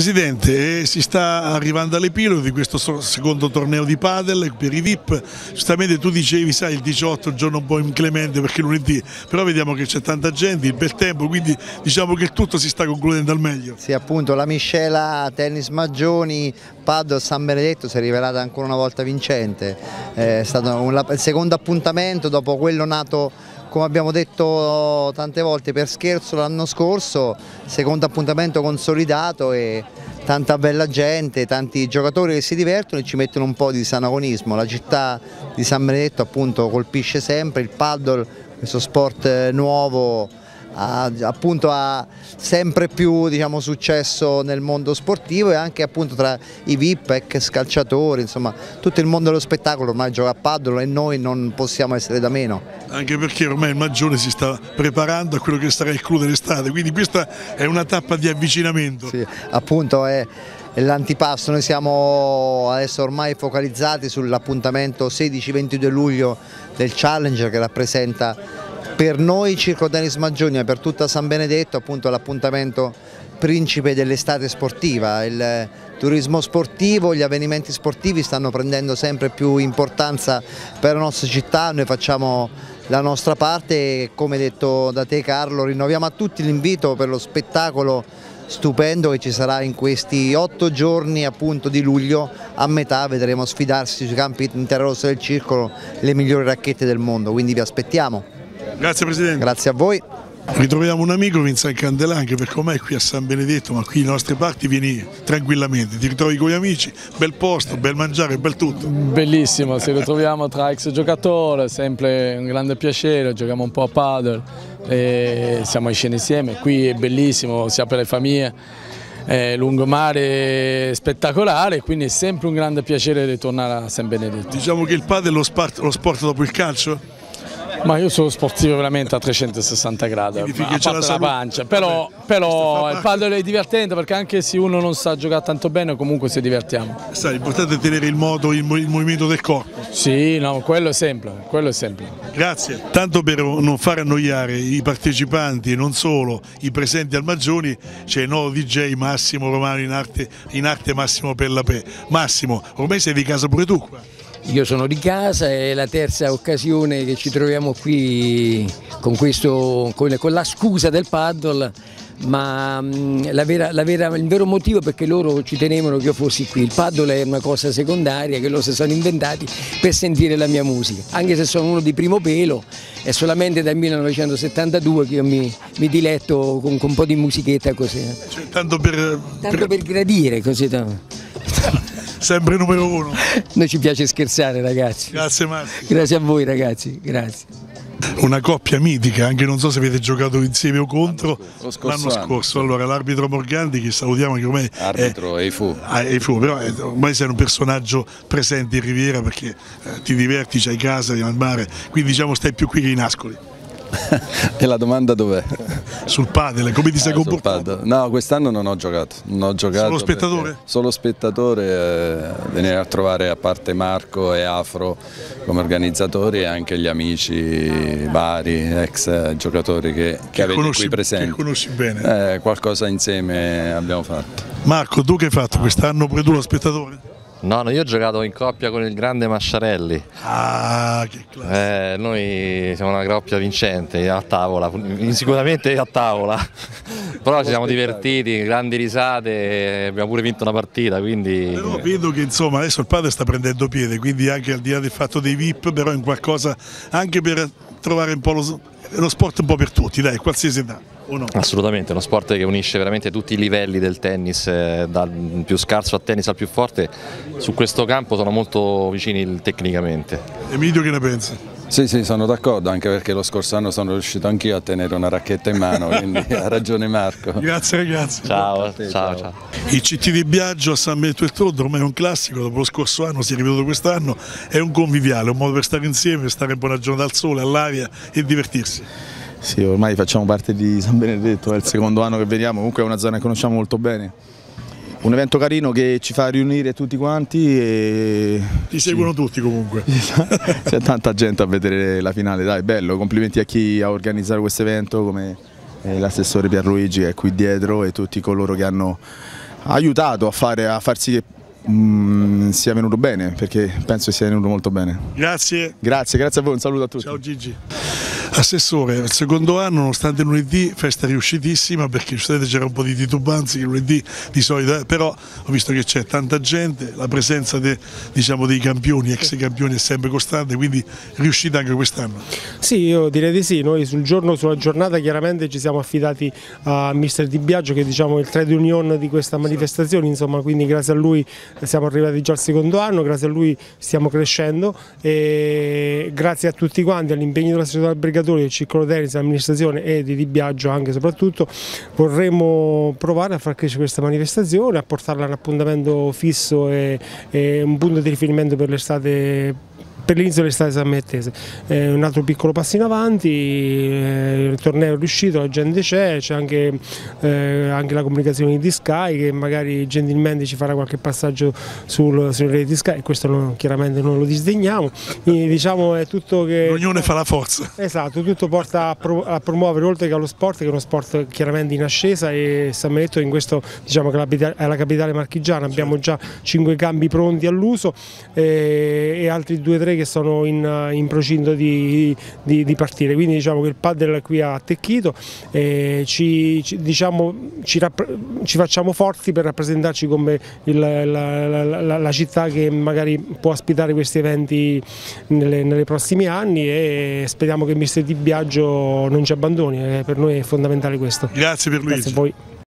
Presidente, eh, si sta arrivando all'epilogo di questo secondo torneo di padel per i VIP, giustamente tu dicevi, sai, il 18 è un giorno un po' inclemente perché lunedì, però vediamo che c'è tanta gente, il bel tempo, quindi diciamo che tutto si sta concludendo al meglio. Sì, appunto, la miscela tennis Maggioni, Padel San Benedetto si è rivelata ancora una volta vincente, è stato un- il secondo appuntamento dopo quello nato come abbiamo detto tante volte per scherzo l'anno scorso, secondo appuntamento consolidato e tanta bella gente, tanti giocatori che si divertono e ci mettono un po' di sanagonismo. La città di San Benedetto appunto colpisce sempre, il paddle, questo sport eh, nuovo ha, appunto ha sempre più diciamo, successo nel mondo sportivo e anche appunto tra i VIP, ex calciatori, insomma tutto il mondo dello spettacolo ormai gioca a paddle e noi non possiamo essere da meno. Anche perché ormai il Maggiore si sta preparando a quello che sarà il clou dell'estate, quindi questa è una tappa di avvicinamento. Sì, appunto è è l'antipasto, noi siamo adesso ormai focalizzati sull'appuntamento 16-22 luglio del Challenger che rappresenta per noi Circo Tennis Maggioni e per tutta San Benedetto appunto l'appuntamento principe dell'estate sportiva, il turismo sportivo, gli avvenimenti sportivi stanno prendendo sempre più importanza per la nostra città, noi facciamo la nostra parte e come detto da te Carlo rinnoviamo a tutti l'invito per lo spettacolo stupendo che ci sarà in questi otto giorni appunto di luglio. A metà vedremo sfidarsi sui campi interrossi del circolo le migliori racchette del mondo. Quindi vi aspettiamo Grazie Presidente. grazie a voi Ritroviamo un amico Vincent Candelà anche perché ormai qui a San Benedetto, ma qui alle nostre parti vieni tranquillamente, ti ritrovi con gli amici, bel posto, bel mangiare, bel tutto. Bellissimo, ci ritroviamo tra ex giocatori, sempre un grande piacere, giochiamo un po' a padel, e siamo scene insieme, qui è bellissimo sia per le famiglie, è lungomare spettacolare, quindi è sempre un grande piacere ritornare a San Benedetto. Diciamo che il padel è lo sport, lo sport dopo il calcio? Ma io sono sportivo veramente a 360 gradi, a la parte la salute- pancia, però, però il padel è divertente perché anche se uno non sa giocare tanto bene comunque ci divertiamo. Sai, l'importante è tenere il modo, il, il movimento del corpo. Sì, no, quello è sempre, quello è sempre. Grazie. Tanto per non far annoiare i partecipanti e non solo i presenti al Maggioni, c'è il nuovo DJ Massimo Romano in arte, in arte Massimo Pellapè. Massimo, ormai sei di casa pure tu qua. Io sono di casa, è la terza occasione che ci troviamo qui con, questo, con, con la scusa del paddle, ma mh, la vera- la vera- il vero motivo è perché loro ci tenevano che io fossi qui. Il paddle è una cosa secondaria che loro si sono inventati per sentire la mia musica, anche se sono uno di primo pelo, è solamente dal 1972 che io mi, mi diletto con, con un po' di musichetta così. Cioè, tanto per, Tanto per gradire così. sempre numero uno. Noi ci piace scherzare ragazzi. Grazie Massimo. Grazie a voi ragazzi, grazie. Una coppia mitica, anche non so se avete giocato insieme o contro Lo scorso l'anno anno, scorso. Allora, l'arbitro Morganti, che salutiamo, che ormai è, Arbitro Eifu. Ah, è fu, però eh, ormai sei un personaggio presente in Riviera perché eh, ti diverti, c'hai casa, vai al mare, quindi diciamo stai più qui che in Ascoli. E la domanda dov'è? Sul padel, come ti sei Ah, comportato? No, quest'anno non ho giocato. Non ho giocato Solo spettatore? Solo spettatore, eh, venire a trovare a parte Marco e Afro come organizzatori e anche gli amici vari, ex eh, giocatori che, che avete conosci- qui presenti. che conosci bene. Eh, qualcosa insieme abbiamo fatto. Marco, tu che hai fatto quest'anno pure tu lo spettatore? No, no, io ho giocato in coppia con il grande Masciarelli. Ah, che classe. Eh, noi siamo una coppia vincente a tavola, sicuramente a tavola. Però ci siamo divertiti, grandi risate, abbiamo pure vinto una partita, quindi Però vedo che insomma adesso il padre sta prendendo piede, quindi anche al di là del fatto dei VIP, però in qualcosa anche per trovare un po' lo, lo sport un po' per tutti, dai, qualsiasi età, o no? assolutamente è uno sport che unisce veramente tutti i livelli del tennis, eh, dal più scarso a tennis al più forte. Su questo campo sono molto vicini tecnicamente. Emilio che ne pensi? Sì, sì, sono d'accordo, anche perché lo scorso anno sono riuscito anch'io a tenere una racchetta in mano, quindi ha ragione Marco. Grazie ragazzi. Ciao, te, ciao, ciao. ciao. Il CT di Biagio a San Benedetto del Tronto ormai è un classico, dopo lo scorso anno si è ripetuto quest'anno, è un conviviale, un modo per stare insieme, stare in buona giornata al sole, all'aria e divertirsi. Sì, ormai facciamo parte di San Benedetto, è il secondo anno che veniamo, comunque è una zona che conosciamo molto bene. Un evento carino che ci fa riunire tutti quanti e Ti seguono tutti comunque. c'è tanta gente a vedere la finale, dai, bello, complimenti a chi ha organizzato questo evento come eh, l'assessore Pierluigi che è qui dietro e tutti coloro che hanno ha aiutato a, fare, a far sì che mh, sia venuto bene, perché penso sia venuto molto bene. Grazie. Grazie, grazie a voi, un saluto a tutti. Ciao Gigi. Assessore, il secondo anno, nonostante lunedì, festa riuscitissima perché giustamente c'era un po' di titubanzi che lunedì di solito, eh, però ho visto che c'è tanta gente, la presenza de, diciamo, dei campioni, ex campioni è sempre costante, quindi riuscita anche quest'anno. Sì, io direi di sì, noi sul giorno, sulla giornata chiaramente ci siamo affidati a mister Di Biagio che diciamo, è il trade union di questa manifestazione, insomma, quindi grazie a lui siamo arrivati già al secondo anno, grazie a lui stiamo crescendo. E grazie a tutti quanti, all'impegno della società del Brigatore, del Circolo Tennis, dell'amministrazione e di Di anche soprattutto, vorremmo provare a far crescere questa manifestazione, a portarla a un appuntamento fisso e, e un punto di riferimento per l'estate per l'inizio dell'estate sammettese. Eh, un altro piccolo passo in avanti, eh, il torneo è riuscito, la gente c'è, c'è anche, eh, anche, la comunicazione di Sky che magari gentilmente ci farà qualche passaggio sul, sulle reti di Sky, e questo non, chiaramente non lo disdegniamo, Quindi, diciamo è tutto che... L'unione fa la forza. Esatto, tutto porta a, pro, a, promuovere oltre che allo sport, che è uno sport chiaramente in ascesa e San Benedetto in questo, diciamo che è la capitale marchigiana, abbiamo già cinque cambi pronti all'uso eh, e altri 2-3 squadre che sono in, eh, in procinto di, di, di, partire, quindi diciamo che il padel qui ha attecchito e ci, ci, diciamo, ci, ci facciamo forti per rappresentarci come il, la, la, la, la, città che magari può ospitare questi eventi nei prossimi anni e speriamo che il mister Di Biagio non ci abbandoni, eh, per noi è fondamentale questo. Grazie per Luigi. Grazie a voi.